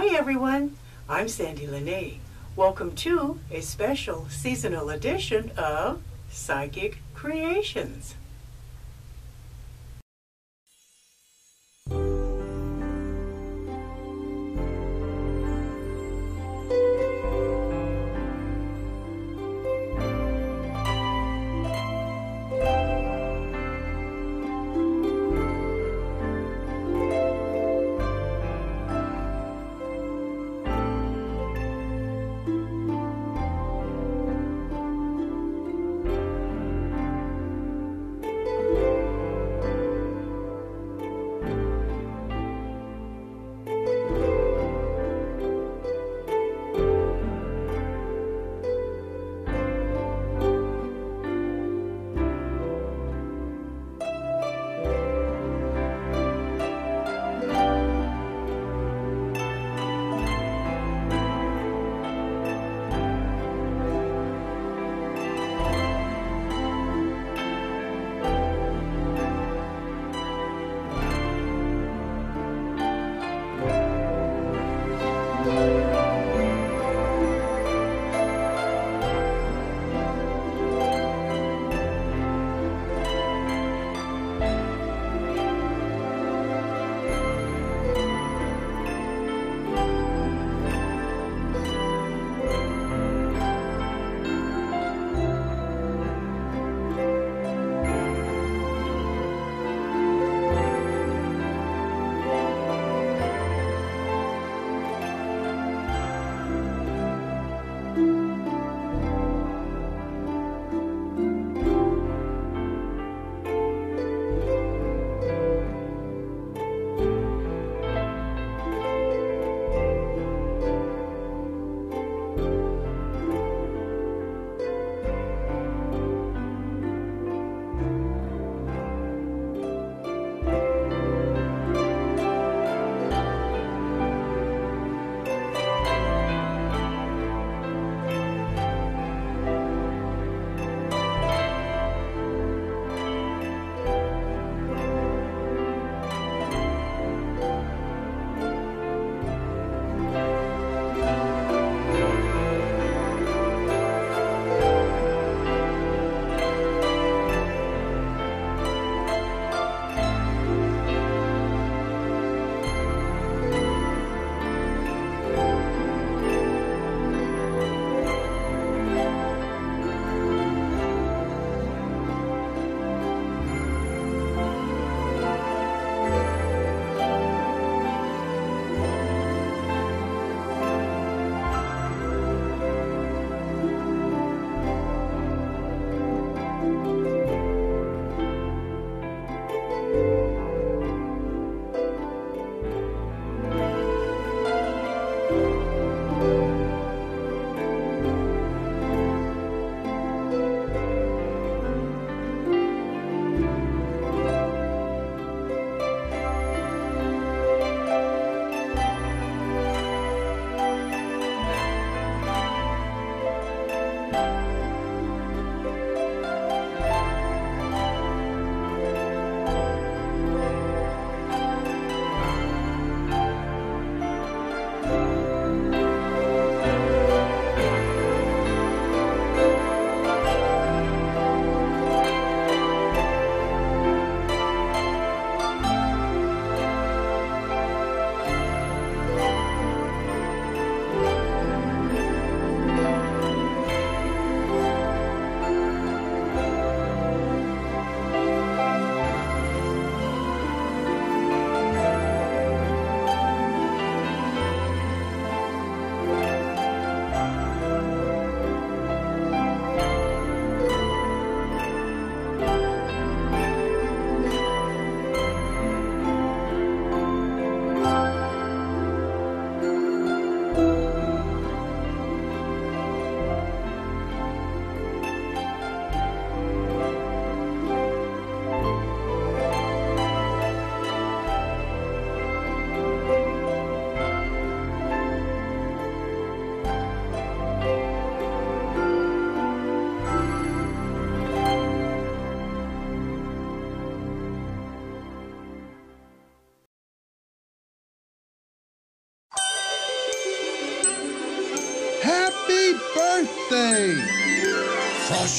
Hi everyone, I'm Sandie La Nae. Welcome to a special seasonal edition of Psychic Creations.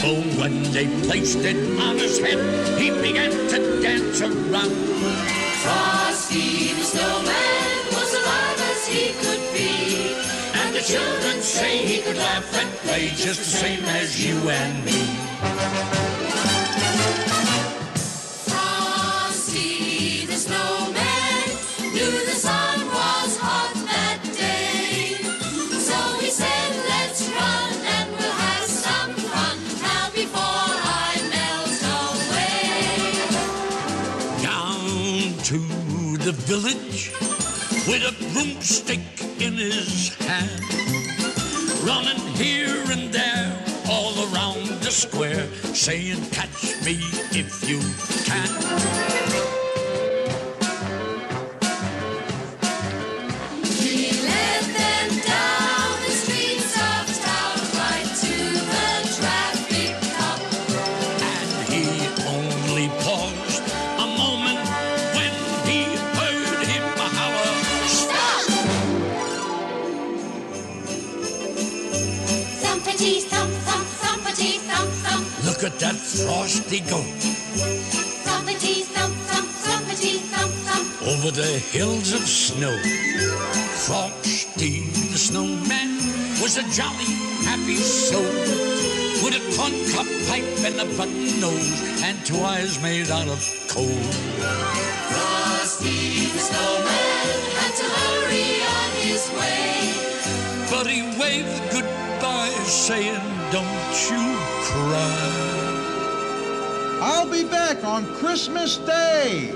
For when they placed it on his head, he began to dance around. Frosty the snowman was alive as he could be. And the children say he could laugh and play just the same as you and me. Village with a broomstick in his hand. Running here and there all around the square, saying, Catch me if you can. Look at that frosty go thumpity thump thump thumpity thump thump. over the hills of snow. Frosty the snowman was a jolly, happy soul with a corncob pipe and a button nose and two eyes made out of coal. Frosty the snowman had to hurry on his way. But he waved goodbye, saying, Don't you cry. I'll be back on Christmas Day!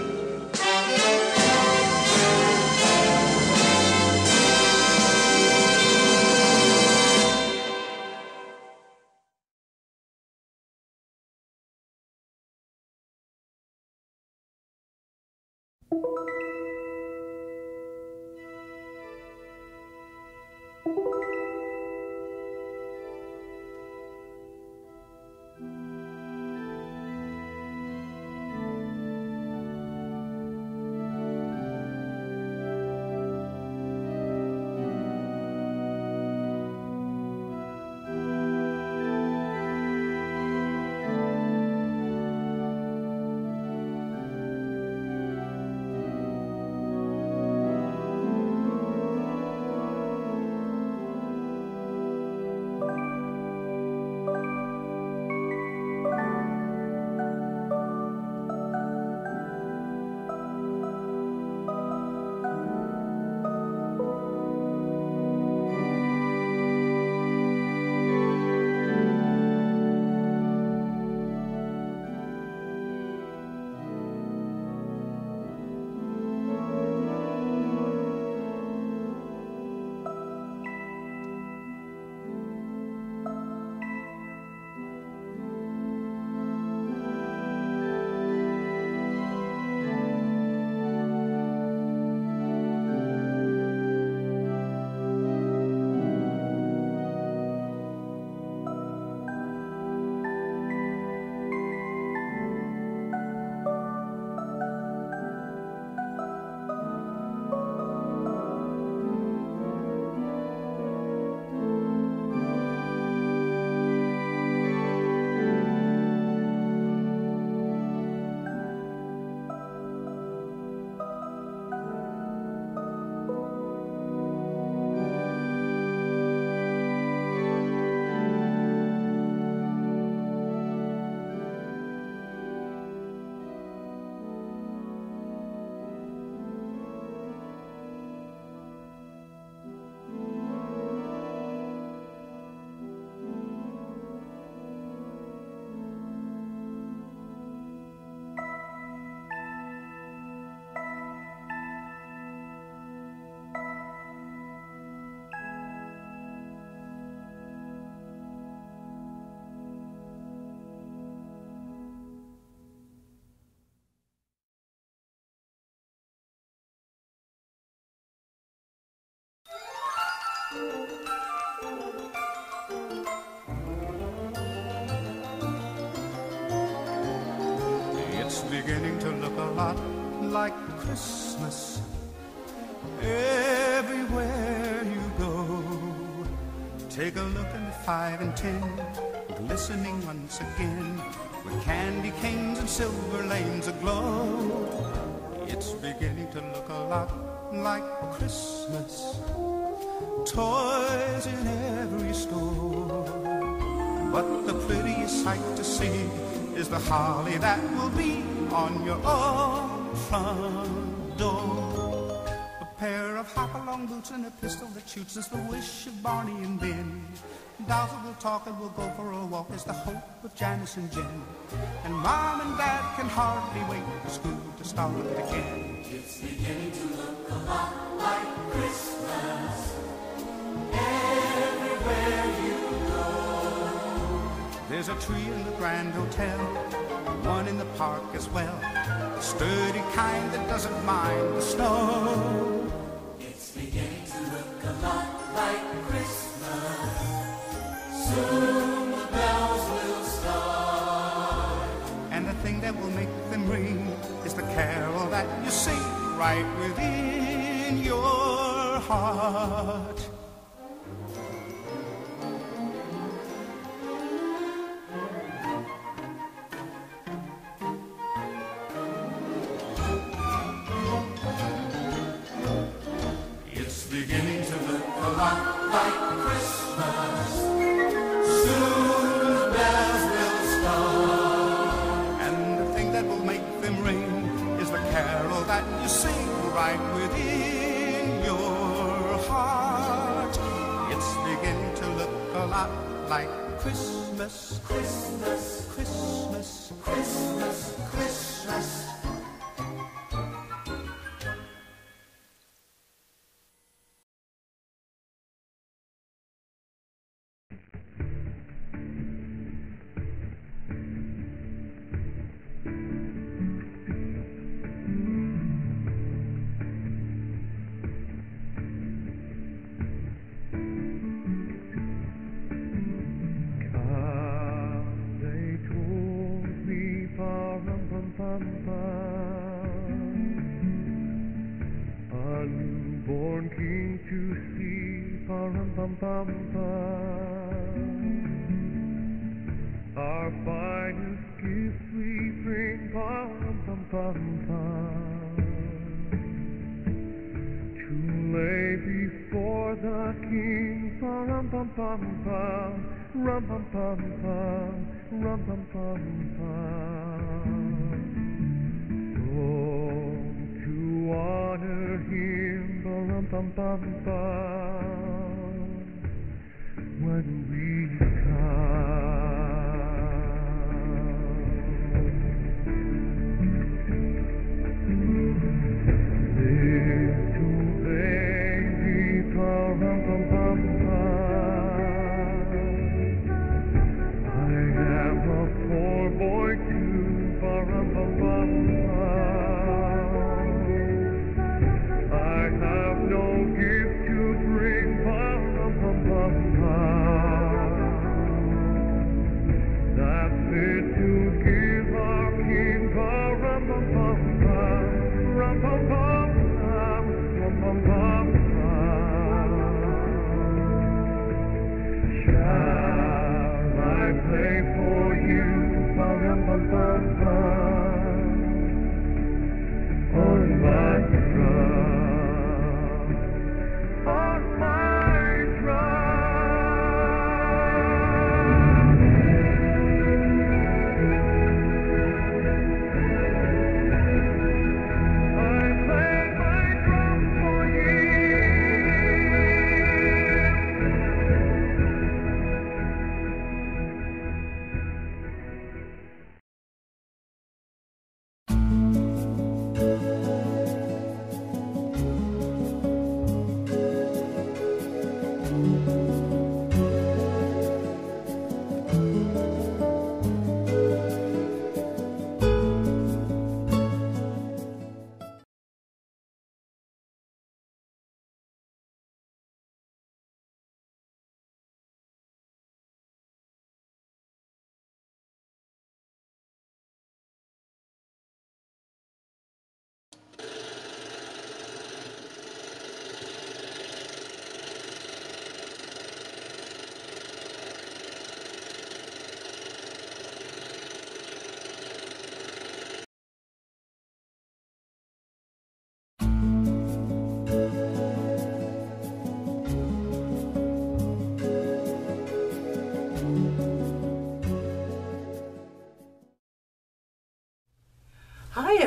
Beginning to look a lot like Christmas everywhere you go. Take a look in the five and ten, glistening once again, with candy canes and silver lanes aglow. It's beginning to look a lot like Christmas. Toys in every store. But the prettiest sight to see is the holly that will be on your own front door. A pair of hop-along boots and a pistol that shoots is the wish of Barney and Ben. That will talk and we'll go for a walk is the hope of Janice and Jen. And Mom and Dad can hardly wait for school to start again. It's beginning to look a lot like Christmas everywhere you go. There's a tree in the Grand Hotel, one in the park as well. Sturdy kind that doesn't mind the snow. It's beginning to look a lot like Christmas. Soon the bells will start. And the thing that will make them ring is the carol that you sing right within your heart. Christmas, soon as they'll start And the thing that will make them ring is the carol that you sing right within your heart It's begin to look a lot like Christmas, Christmas. Christmas, Christmas. Pa-rum pum pum pum A newborn king to see pa-rum pum pum pum Our finest gifts we bring pa-rum pum pum pum To lay before the king pa-rum pum pum pum Rum pum pum pum, rum pum pum pum. So to honor him, rum pum pum pum. When we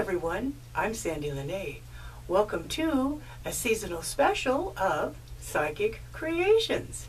everyone, I'm Sandie La Nae. Welcome to a seasonal special of Psychic Creations.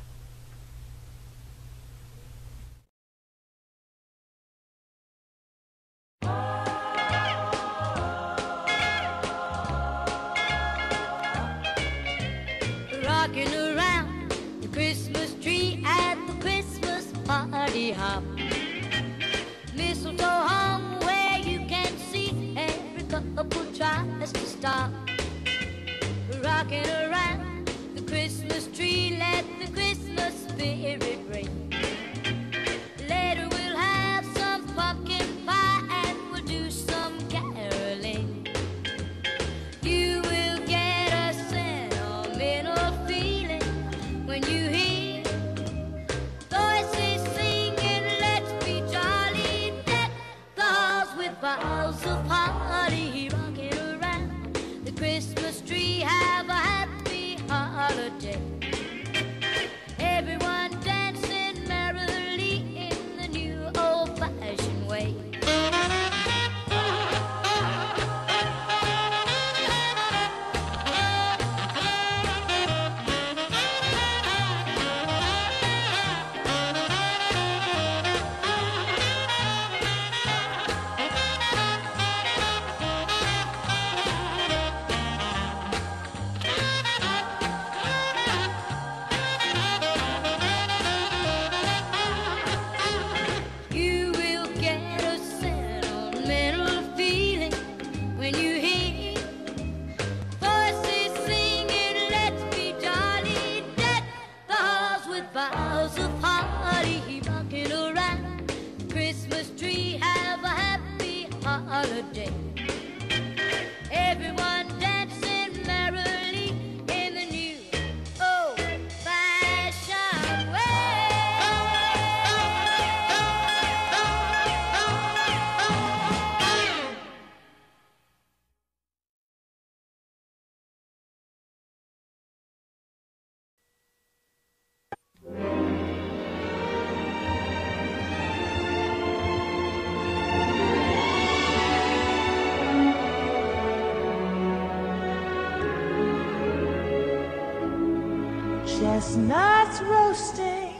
Chestnuts roasting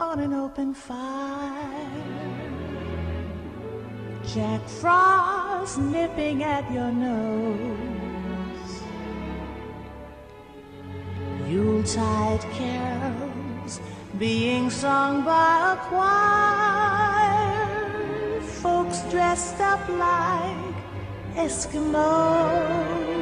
on an open fire. Jack Frost nipping at your nose. Yuletide carols being sung by a choir. Folks dressed up like Eskimos.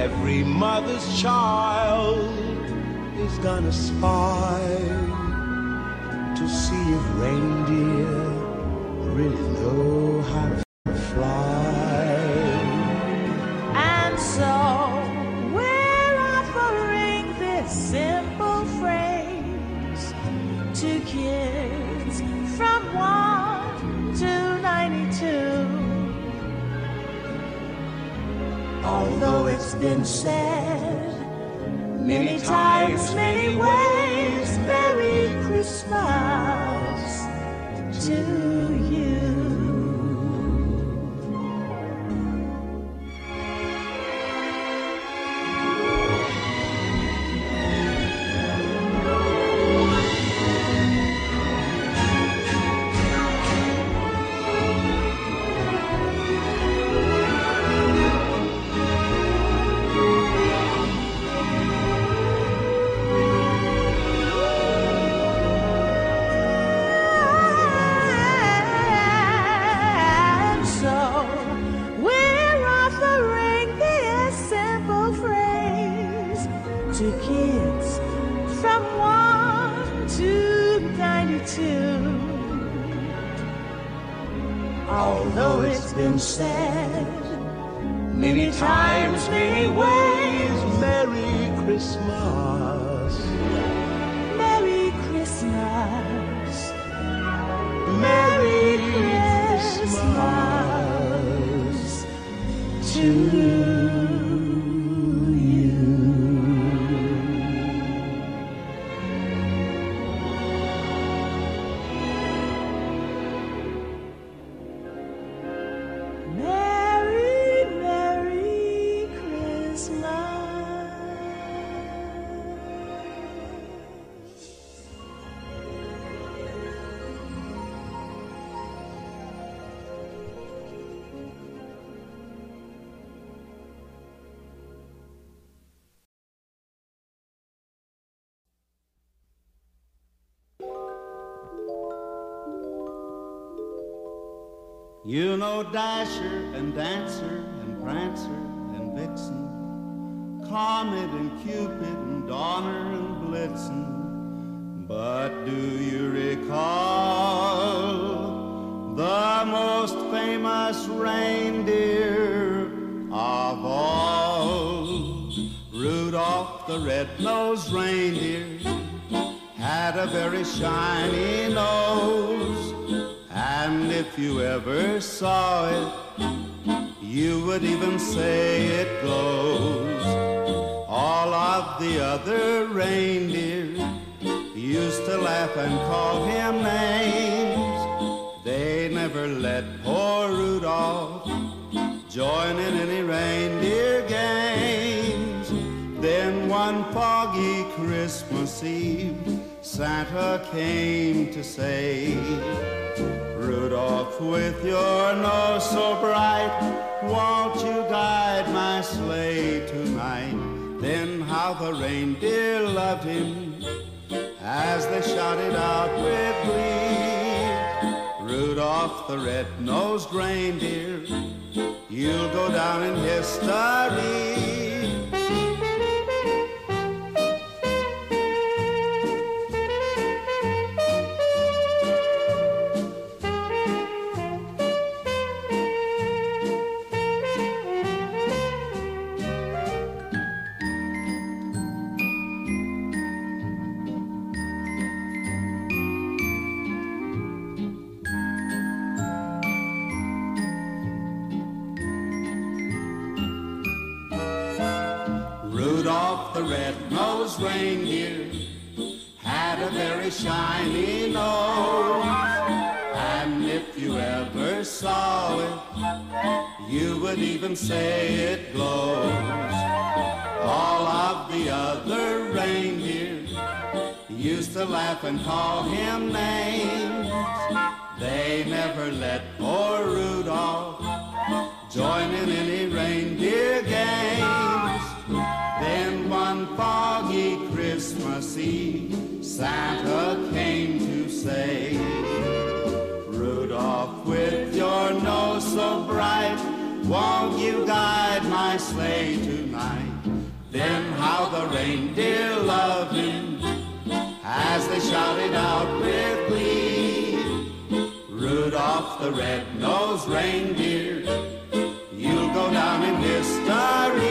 every mother's child is gonna spy to see if reindeer really know how to been said. Many times, many ways, Merry Christmas to Christmas. Merry Christmas. Merry Christmas to you. Comet and Cupid and Donner and Blitzen. But do you recall the most famous reindeer of all? Rudolph the red-nosed reindeer had a very shiny nose. And if you ever saw it, you would even say it glows. All of the other reindeer used to laugh and call him names. They never let poor Rudolph join in any reindeer games. Then one foggy Christmas Eve, Santa came to say, Rudolph, with your nose so bright, won't you guide my sleigh tonight? How the reindeer loved him as they shouted out with glee. Rudolph the red-nosed reindeer, you'll go down in history. Very shiny nose. And if you ever saw it, you would even say it glows. All of the other reindeer used to laugh and call him names. They never let poor Rudolph join in any reindeer games. Then one foggy Christmas Eve, Santa came to say, Rudolph, with your nose so bright, won't you guide my sleigh tonight? Then how the reindeer loved him as they shouted out with glee. Rudolph the red-nosed reindeer, you'll go down in history.